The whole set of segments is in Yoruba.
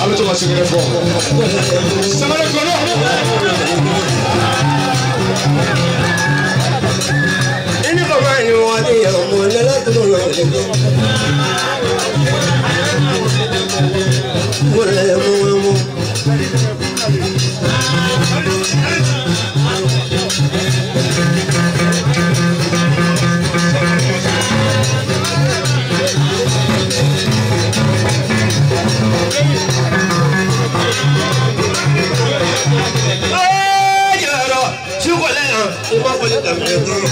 Allo to masi kere fún. Samara kono. Ẹni bàbá ni wọ́n ní ọmọ lẹ́la tó lọ rẹ̀. Mo lẹ́ mo mo. ṣe bá wọlé dàgbẹ́ dúró.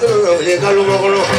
들어 예갈로 먹으러 잘했어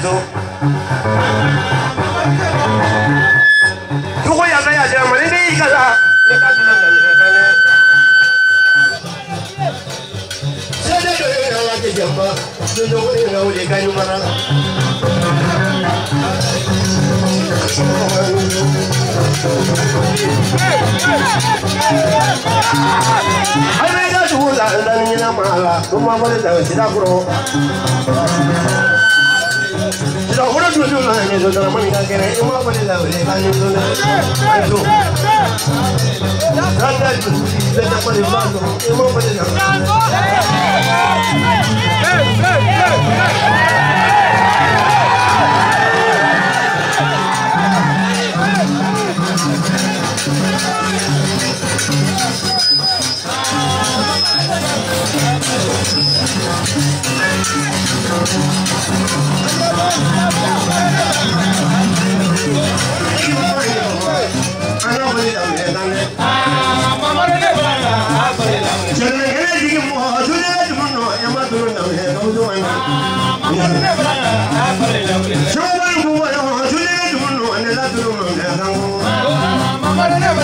zo duk ya ga ya jama ne dai kaza ne ka tuna da ne sai dai da yawa wa ke jama sun da wani rawo ne kai mara Ai, me da su la, da ni na mala, kuma ba da ta ci da kuro. do the money I get it. Uma wale la do Hey hey hey hey. Show me who I am. Do you know what I'm doing?